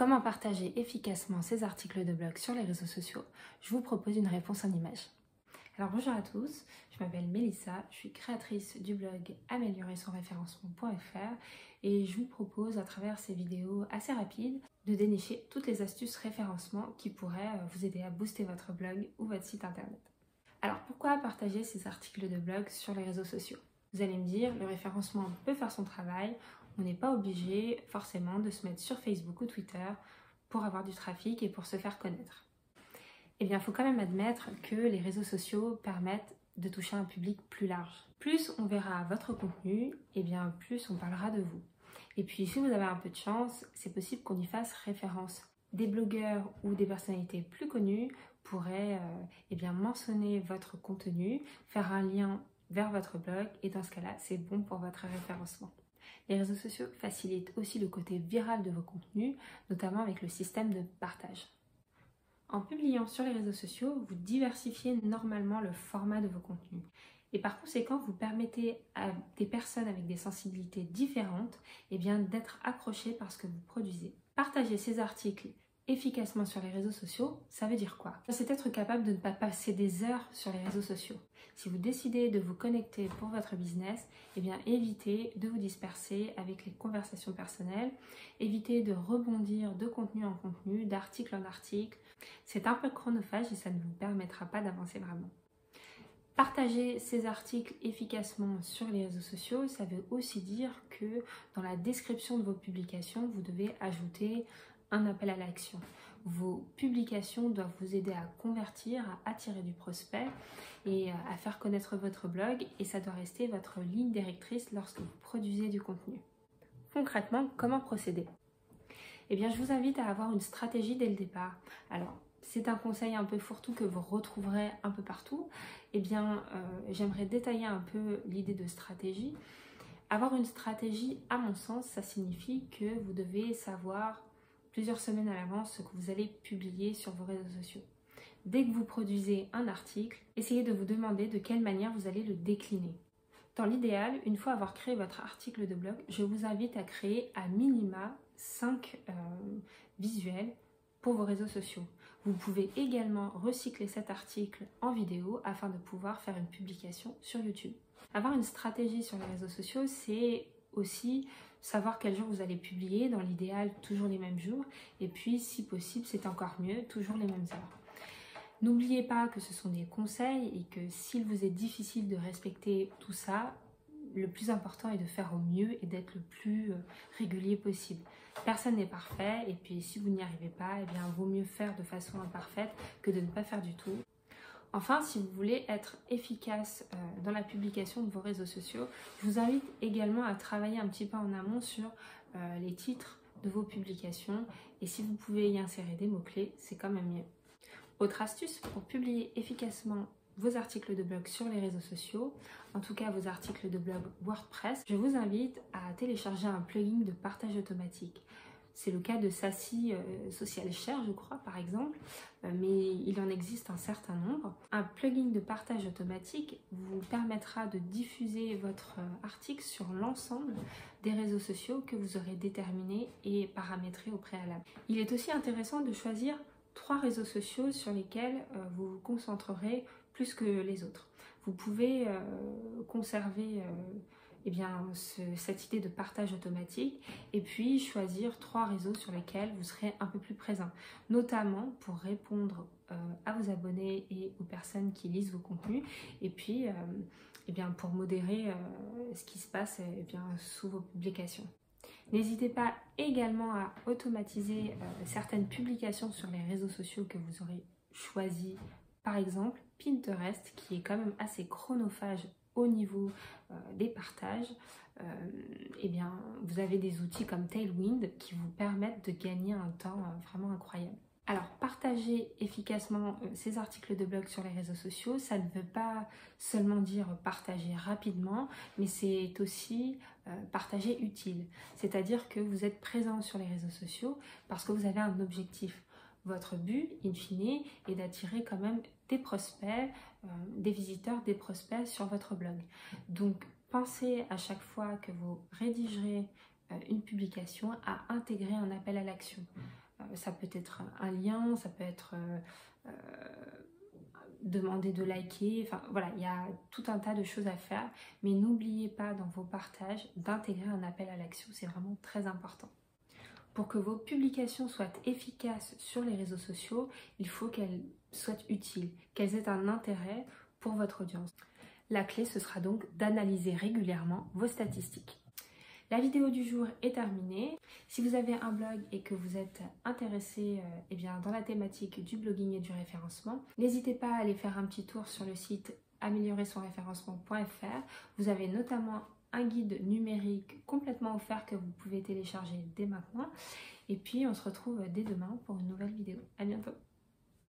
Comment partager efficacement ces articles de blog sur les réseaux sociaux. Je vous propose une réponse en image. Alors bonjour à tous, je m'appelle Melissa, je suis créatrice du blog améliorer son référencement.fr et je vous propose à travers ces vidéos assez rapides de dénicher toutes les astuces référencement qui pourraient euh, vous aider à booster votre blog ou votre site internet. Alors pourquoi partager ces articles de blog sur les réseaux sociaux? Vous allez me dire, le référencement peut faire son travail, on n'est pas obligé forcément de se mettre sur Facebook ou Twitter pour avoir du trafic et pour se faire connaître. Eh bien, il faut quand même admettre que les réseaux sociaux permettent de toucher un public plus large. Plus on verra votre contenu, eh bien plus on parlera de vous. Et puis, si vous avez un peu de chance, c'est possible qu'on y fasse référence. Des blogueurs ou des personnalités plus connues pourraient euh, eh bien, mentionner votre contenu, faire un lien vers votre blog, et dans ce cas-là, c'est bon pour votre référencement. Les réseaux sociaux facilitent aussi le côté viral de vos contenus, notamment avec le système de partage. En publiant sur les réseaux sociaux, vous diversifiez normalement le format de vos contenus. Et par conséquent, vous permettez à des personnes avec des sensibilités différentes eh d'être accrochées par ce que vous produisez. Partagez ces articles efficacement sur les réseaux sociaux, ça veut dire quoi? C'est être capable de ne pas passer des heures sur les réseaux sociaux. Si vous décidez de vous connecter pour votre business, eh bien évitez de vous disperser avec les conversations personnelles, évitez de rebondir de contenu en contenu, d'article en article. C'est un peu chronophage et ça ne vous permettra pas d'avancer vraiment. Partager ces articles efficacement sur les réseaux sociaux, ça veut aussi dire que dans la description de vos publications, vous devez ajouter un appel à l'action. Vos publications doivent vous aider à convertir, à attirer du prospect et à faire connaître votre blog et ça doit rester votre ligne directrice lorsque vous produisez du contenu. Concrètement, comment procéder? Eh bien, je vous invite à avoir une stratégie dès le départ. Alors, c'est un conseil un peu fourre-tout que vous retrouverez un peu partout. Eh bien, euh, j'aimerais détailler un peu l'idée de stratégie. Avoir une stratégie, à mon sens, ça signifie que vous devez savoir plusieurs semaines à l'avance ce que vous allez publier sur vos réseaux sociaux. Dès que vous produisez un article, essayez de vous demander de quelle manière vous allez le décliner. Dans l'idéal, une fois avoir créé votre article de blog, je vous invite à créer à minima 5 euh, visuels pour vos réseaux sociaux. Vous pouvez également recycler cet article en vidéo afin de pouvoir faire une publication sur YouTube. Avoir une stratégie sur les réseaux sociaux, c'est aussi savoir quel jour vous allez publier, dans l'idéal toujours les mêmes jours, et puis si possible c'est encore mieux, toujours les mêmes heures. N'oubliez pas que ce sont des conseils et que s'il vous est difficile de respecter tout ça, le plus important est de faire au mieux et d'être le plus euh, régulier possible. Personne n'est parfait et puis si vous n'y arrivez pas, eh bien vaut mieux faire de façon imparfaite que de ne pas faire du tout. Enfin, si vous voulez être efficace euh, dans la publication de vos réseaux sociaux, je vous invite également à travailler un petit peu en amont sur euh, les titres de vos publications et si vous pouvez y insérer des mots-clés, c'est quand même mieux. Autre astuce pour publier efficacement vos articles de blog sur les réseaux sociaux, en tout cas vos articles de blog WordPress, je vous invite à télécharger un plugin de partage automatique. C'est le cas de Sassy euh, Social Share, je crois, par exemple, euh, mais il en existe un certain nombre. Un plugin de partage automatique vous permettra de diffuser votre euh, article sur l'ensemble des réseaux sociaux que vous aurez déterminés et paramétrés au préalable. Il est aussi intéressant de choisir trois réseaux sociaux sur lesquels vous vous concentrerez plus que les autres. Vous pouvez conserver eh bien, cette idée de partage automatique et puis choisir trois réseaux sur lesquels vous serez un peu plus présent, notamment pour répondre euh, à vos abonnés et aux personnes qui lisent vos contenus et puis euh, eh bien, pour modérer euh, ce qui se passe eh sous vos publications. N'hésitez pas également à automatiser certaines publications sur les réseaux sociaux que vous aurez choisis, par exemple Pinterest qui est quand même assez chronophage au niveau euh, des partages, euh, eh bien, vous avez des outils comme Tailwind qui vous permettent de gagner un temps euh, vraiment incroyable. Alors, partager efficacement ces articles de blog sur les réseaux sociaux, ça ne veut pas seulement dire partager rapidement, mais c'est aussi partager utile. C'est-à-dire que vous êtes présent sur les réseaux sociaux parce que vous avez un objectif. Votre but, in fine, est d'attirer quand même des prospects, euh, des visiteurs, des prospects sur votre blog. Donc, pensez à chaque fois que vous rédigerez euh, une publication à intégrer un appel à l'action. ça peut être un lien, ça peut être demander de liker, enfin voilà, il y a tout un tas de choses à faire, mais n'oubliez pas dans vos partages d'intégrer un appel à l'action, c'est vraiment très important. Pour que vos publications soient efficaces sur les réseaux sociaux, il faut qu'elles soient utiles, qu'elles aient un intérêt pour votre audience. La clé, ce sera donc d'analyser régulièrement vos statistiques. La vidéo du jour est terminée. Si vous avez un blog et que vous êtes intéressé euh, eh bien, dans la thématique du blogging et du référencement, n'hésitez pas à aller faire un petit tour sur le site améliorersonréférencement.fr. Vous avez notamment un guide numérique complètement offert que vous pouvez télécharger dès maintenant. Et puis on se retrouve dès demain pour une nouvelle vidéo. À bientôt